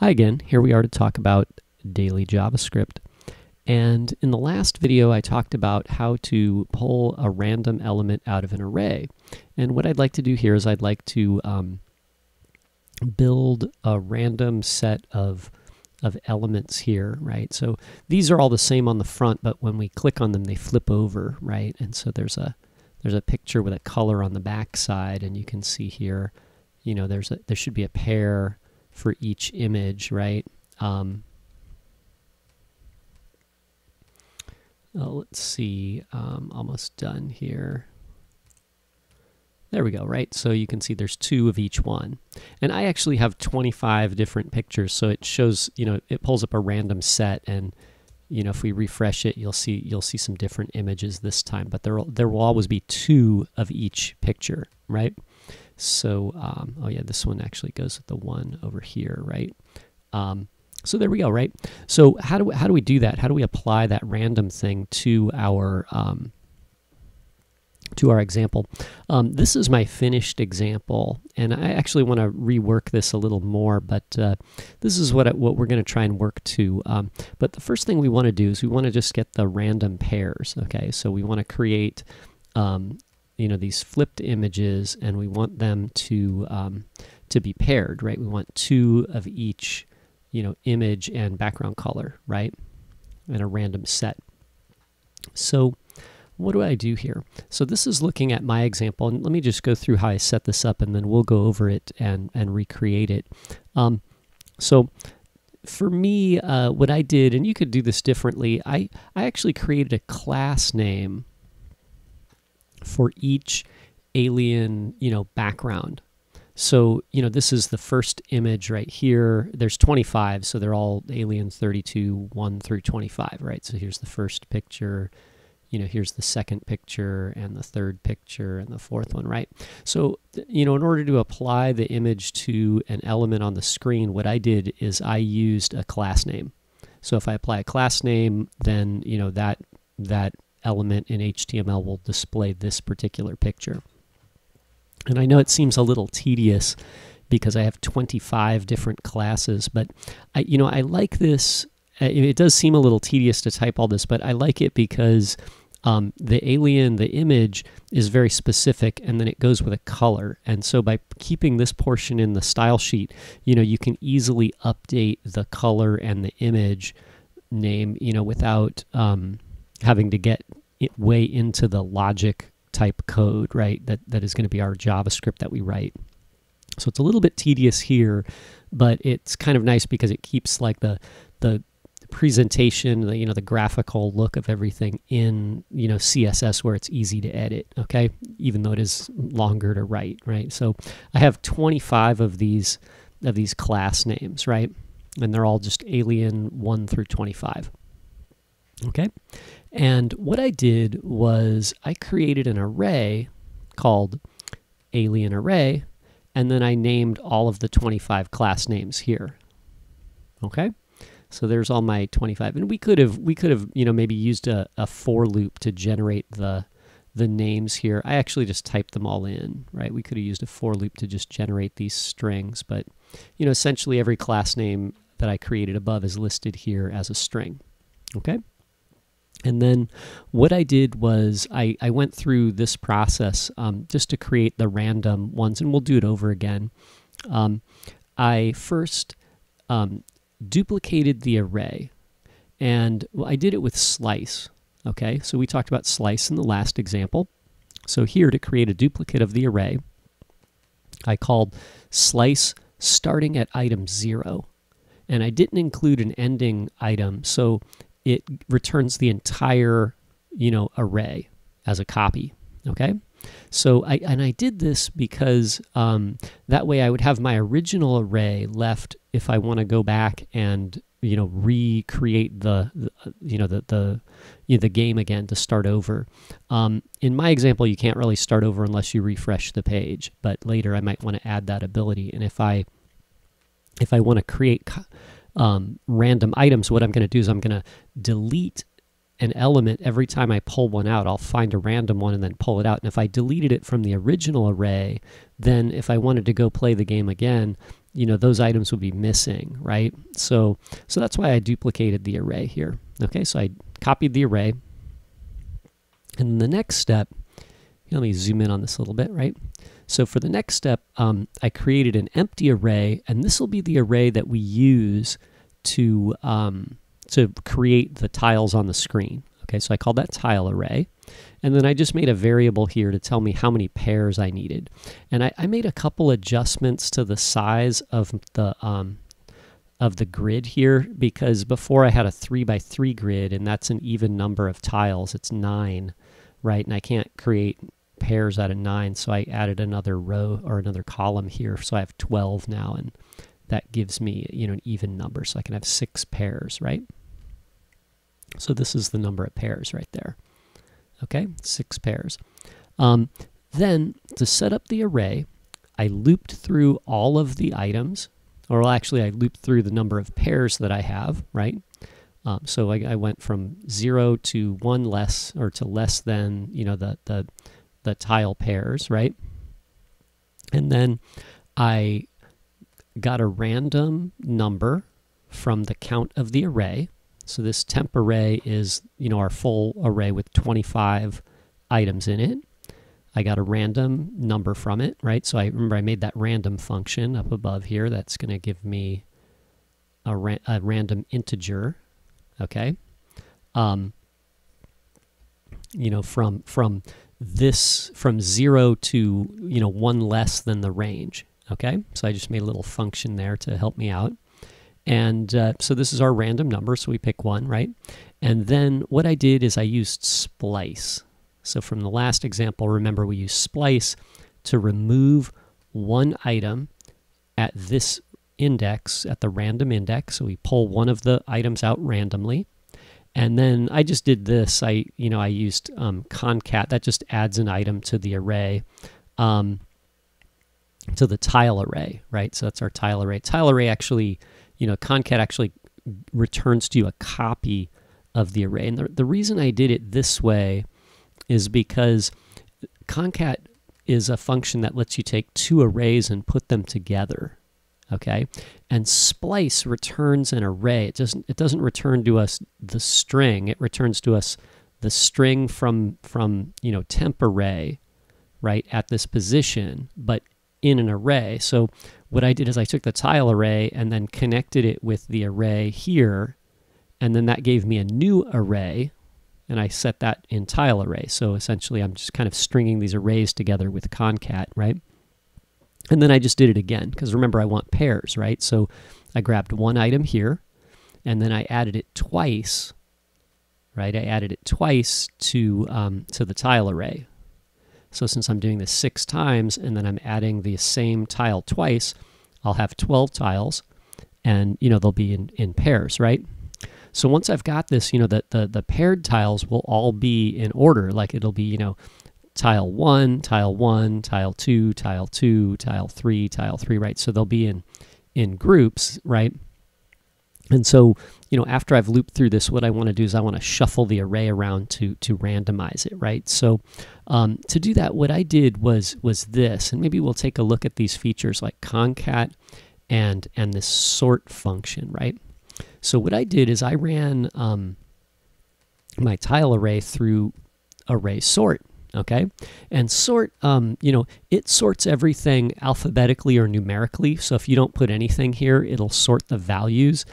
Hi again, here we are to talk about daily JavaScript. And in the last video, I talked about how to pull a random element out of an array. And what I'd like to do here is I'd like to um, build a random set of, of elements here, right? So these are all the same on the front, but when we click on them, they flip over, right? And so there's a, there's a picture with a color on the back side, and you can see here, you know, there's a, there should be a pair for each image, right? Um, oh, let's see, um, almost done here. There we go, right? So you can see there's two of each one. And I actually have 25 different pictures, so it shows, you know, it pulls up a random set and you know, if we refresh it, you'll see you'll see some different images this time, but there there will always be two of each picture, right? So, um, oh yeah, this one actually goes with the one over here, right? Um, so there we go, right? So how do we, how do we do that? How do we apply that random thing to our um, to our example? Um, this is my finished example, and I actually want to rework this a little more, but uh, this is what what we're going to try and work to. Um, but the first thing we want to do is we want to just get the random pairs. Okay, so we want to create um, you know these flipped images and we want them to um, to be paired right we want two of each you know image and background color right in a random set so what do I do here? So this is looking at my example, and let me just go through how I set this up, and then we'll go over it and, and recreate it. Um, so for me, uh, what I did, and you could do this differently, I, I actually created a class name for each alien, you know, background. So, you know, this is the first image right here. There's 25, so they're all aliens 32, 1 through 25, right? So here's the first picture, you know, here's the second picture and the third picture and the fourth one, right? So, you know, in order to apply the image to an element on the screen, what I did is I used a class name. So if I apply a class name, then, you know, that that element in HTML will display this particular picture. And I know it seems a little tedious because I have 25 different classes, but I, you know, I like this. Uh, it does seem a little tedious to type all this, but I like it because um, the alien, the image, is very specific, and then it goes with a color. And so by keeping this portion in the style sheet, you know, you can easily update the color and the image name, you know, without um, having to get way into the logic type code, right? That that is going to be our JavaScript that we write. So it's a little bit tedious here, but it's kind of nice because it keeps like the the presentation, the, you know, the graphical look of everything in you know CSS where it's easy to edit. Okay, even though it is longer to write, right? So I have 25 of these of these class names, right? And they're all just alien 1 through 25. Okay. And what I did was I created an array called alien array, and then I named all of the 25 class names here. Okay. So there's all my 25. And we could have we could have, you know, maybe used a, a for loop to generate the the names here. I actually just typed them all in, right? We could have used a for loop to just generate these strings, but you know, essentially every class name that I created above is listed here as a string. Okay? And then what I did was I, I went through this process um, just to create the random ones, and we'll do it over again. Um, I first um, duplicated the array, and I did it with slice. Okay, so we talked about slice in the last example. So here to create a duplicate of the array, I called slice starting at item zero. And I didn't include an ending item, so it returns the entire, you know, array as a copy. Okay. So I and I did this because um, that way I would have my original array left if I want to go back and you know recreate the, the you know the the you know, the game again to start over. Um, in my example, you can't really start over unless you refresh the page. But later, I might want to add that ability. And if I if I want to create um, random items, what I'm going to do is I'm going to delete an element every time I pull one out. I'll find a random one and then pull it out. And if I deleted it from the original array, then if I wanted to go play the game again, you know, those items would be missing, right? So, so that's why I duplicated the array here. Okay, so I copied the array. And the next step, let me zoom in on this a little bit, right? So for the next step, um, I created an empty array, and this will be the array that we use to, um, to create the tiles on the screen. Okay, so I called that tile array. And then I just made a variable here to tell me how many pairs I needed. And I, I made a couple adjustments to the size of the um, of the grid here because before I had a three by three grid and that's an even number of tiles. It's nine, right? And I can't create pairs out of nine, so I added another row or another column here. So I have 12 now, and that gives me you know an even number, so I can have six pairs, right? So this is the number of pairs right there. Okay, six pairs. Um, then to set up the array, I looped through all of the items, or well, actually I looped through the number of pairs that I have, right? Um, so I, I, went from zero to one less, or to less than, you know, the, the, the tile pairs, right? And then I got a random number from the count of the array, so this temp array is, you know, our full array with 25 items in it. I got a random number from it, right? So I remember I made that random function up above here. That's going to give me a, ra a, random integer, okay? Um, you know, from from this from zero to you know one less than the range, okay? So I just made a little function there to help me out. And uh, so this is our random number, so we pick one, right? And then what I did is I used splice. So from the last example, remember we used splice to remove one item at this index, at the random index. So we pull one of the items out randomly. And then I just did this. I, you know, I used um, concat. That just adds an item to the array, um, to the tile array, right? So that's our tile array. Tile array actually you know, concat actually returns to you a copy of the array. And the, the reason I did it this way is because concat is a function that lets you take two arrays and put them together. Okay, and splice returns an array. It doesn't. It doesn't return to us the string. It returns to us the string from from you know temp array, right at this position, but in an array. So what I did is I took the tile array and then connected it with the array here, and then that gave me a new array, and I set that in tile array. So essentially I'm just kind of stringing these arrays together with concat, right? And then I just did it again, because remember I want pairs, right? So I grabbed one item here, and then I added it twice, right? I added it twice to, um, to the tile array. So since I'm doing this six times and then I'm adding the same tile twice, I'll have 12 tiles and, you know, they'll be in, in pairs, right? So once I've got this, you know, the, the, the paired tiles will all be in order. Like it'll be, you know, tile 1, tile 1, tile 2, tile 2, tile 3, tile 3, right? So they'll be in, in groups, right? And so, you know, after I've looped through this, what I want to do is I want to shuffle the array around to to randomize it, right? So, um, to do that, what I did was was this, and maybe we'll take a look at these features like concat and and this sort function, right? So what I did is I ran um, my tile array through array sort, okay and sort um, you know it sorts everything alphabetically or numerically so if you don't put anything here it'll sort the values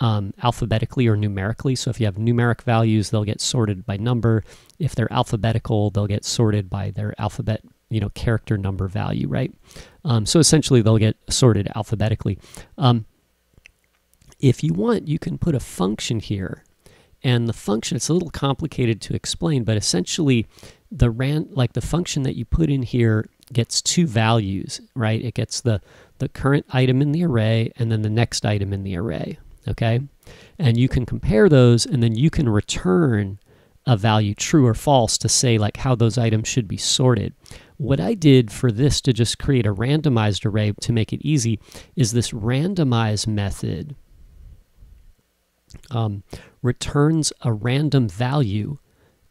um, alphabetically or numerically. So if you have numeric values, they'll get sorted by number. If they're alphabetical, they'll get sorted by their alphabet, you know, character number value, right? Um, so essentially, they'll get sorted alphabetically. Um, if you want, you can put a function here. And the function, it's a little complicated to explain, but essentially, the ran like the function that you put in here gets two values, right? It gets the the current item in the array and then the next item in the array okay? And you can compare those and then you can return a value true or false to say like how those items should be sorted. What I did for this to just create a randomized array to make it easy is this randomize method um, returns a random value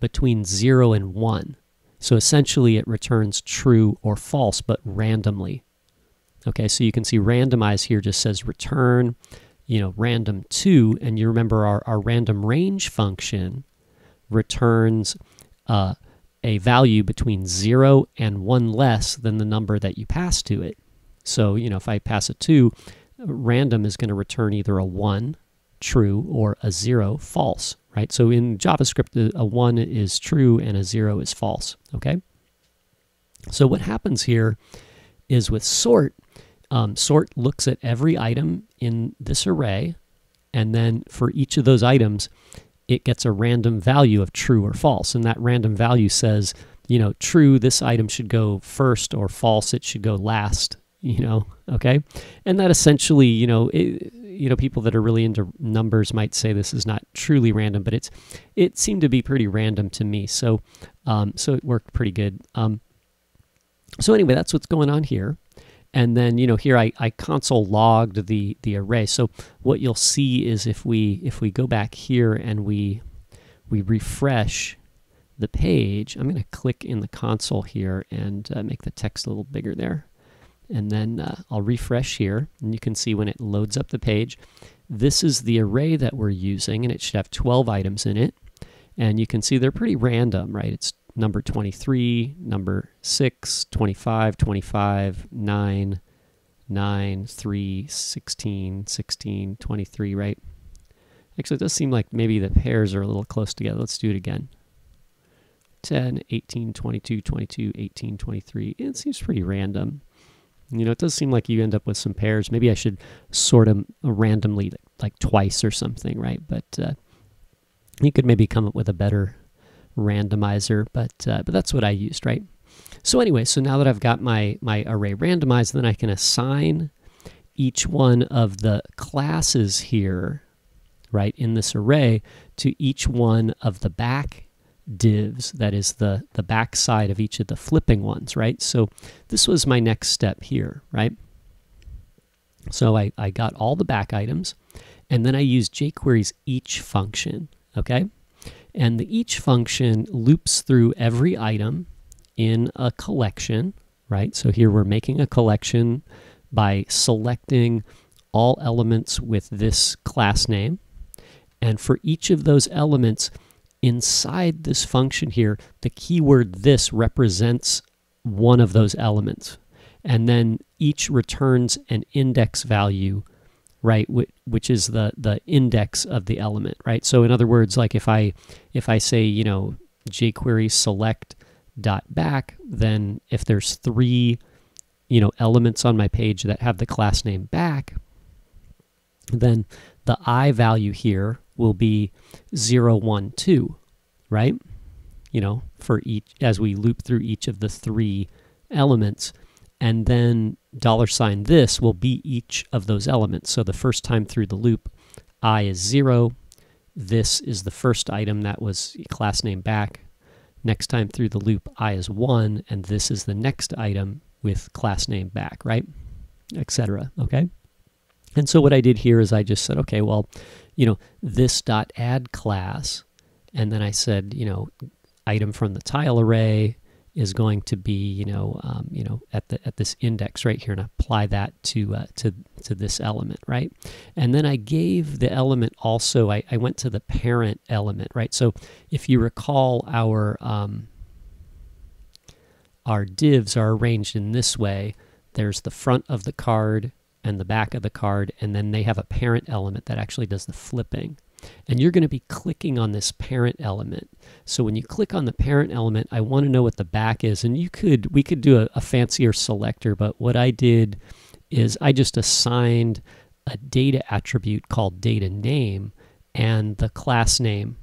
between 0 and 1. So essentially it returns true or false, but randomly. Okay, so you can see randomize here just says return, you know, random 2, and you remember our, our random range function returns uh, a value between 0 and 1 less than the number that you pass to it. So, you know, if I pass a 2, random is going to return either a 1, true, or a 0, false, right? So in JavaScript, a 1 is true and a 0 is false, okay? So what happens here is with sort, um, sort looks at every item in this array, and then for each of those items, it gets a random value of true or false. And that random value says, you know, true, this item should go first, or false, it should go last, you know, okay? And that essentially, you know, it, you know, people that are really into numbers might say this is not truly random, but it's it seemed to be pretty random to me. So, um, so it worked pretty good. Um, so anyway, that's what's going on here. And then, you know, here I, I console logged the, the array. So what you'll see is if we if we go back here and we we refresh the page, I'm going to click in the console here and uh, make the text a little bigger there. And then uh, I'll refresh here, and you can see when it loads up the page, this is the array that we're using, and it should have 12 items in it. And you can see they're pretty random, right? It's number 23, number 6, 25, 25, 9, 9, 3, 16, 16, 23, right? Actually, it does seem like maybe the pairs are a little close together. Let's do it again. 10, 18, 22, 22, 18, 23. It seems pretty random. You know, it does seem like you end up with some pairs. Maybe I should sort them randomly, like twice or something, right? But uh, you could maybe come up with a better randomizer, but uh, but that's what I used, right? So anyway, so now that I've got my my array randomized, then I can assign each one of the classes here, right, in this array to each one of the back divs, that is the, the back side of each of the flipping ones, right? So this was my next step here, right? So I, I got all the back items, and then I used jQuery's each function, okay? And the each function loops through every item in a collection, right? So here we're making a collection by selecting all elements with this class name. And for each of those elements inside this function here, the keyword this represents one of those elements. And then each returns an index value right which is the the index of the element right so in other words like if i if i say you know jquery select dot back then if there's three you know elements on my page that have the class name back then the i value here will be 0 1 2 right you know for each as we loop through each of the three elements and then dollar sign this will be each of those elements. So the first time through the loop, i is 0. This is the first item that was class name back. Next time through the loop, i is 1, and this is the next item with class name back, right? Etc. Okay? And so what I did here is I just said, okay, well, you know, this dot add class, and then I said, you know, item from the tile array, is going to be, you know, um, you know, at the at this index right here, and apply that to uh, to to this element, right? And then I gave the element also. I, I went to the parent element, right? So if you recall, our um, our divs are arranged in this way. There's the front of the card and the back of the card, and then they have a parent element that actually does the flipping and you're going to be clicking on this parent element. So when you click on the parent element, I want to know what the back is. And you could, we could do a, a fancier selector, but what I did is I just assigned a data attribute called data name and the class name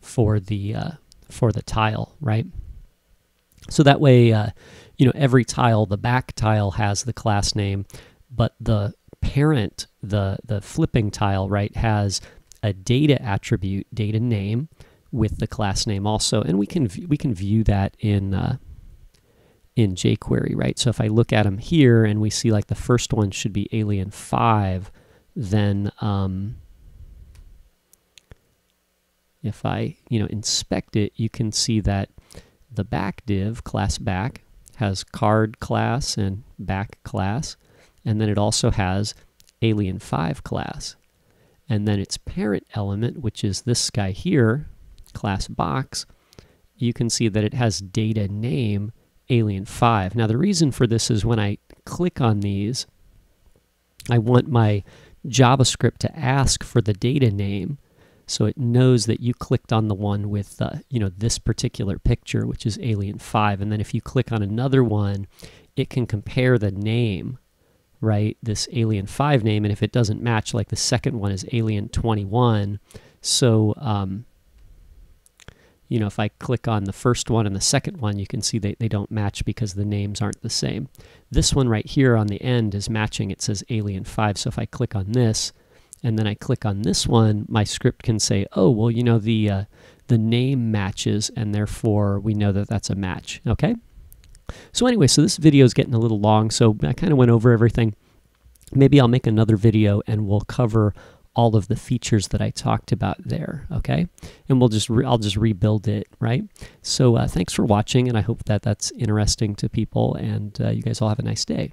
for the uh, for the tile, right? So that way, uh, you know, every tile, the back tile has the class name, but the parent, the the flipping tile, right, has a data attribute, data name, with the class name also, and we can we can view that in uh, in jQuery, right? So if I look at them here and we see like the first one should be alien five, then um, if I you know inspect it, you can see that the back div class back has card class and back class, and then it also has Alien 5 class. And then its parent element, which is this guy here, class box, you can see that it has data name Alien 5. Now the reason for this is when I click on these, I want my JavaScript to ask for the data name so it knows that you clicked on the one with uh, you know this particular picture which is alien 5 and then if you click on another one it can compare the name right this alien 5 name and if it doesn't match like the second one is alien 21 so um, you know, if I click on the first one and the second one, you can see they, they don't match because the names aren't the same. This one right here on the end is matching. It says Alien 5. So if I click on this and then I click on this one, my script can say, oh, well, you know, the, uh, the name matches and therefore we know that that's a match. Okay? So anyway, so this video is getting a little long, so I kind of went over everything. Maybe I'll make another video and we'll cover all of the features that I talked about there, okay? And we'll just I'll just rebuild it, right? So uh, thanks for watching, and I hope that that's interesting to people, and uh, you guys all have a nice day.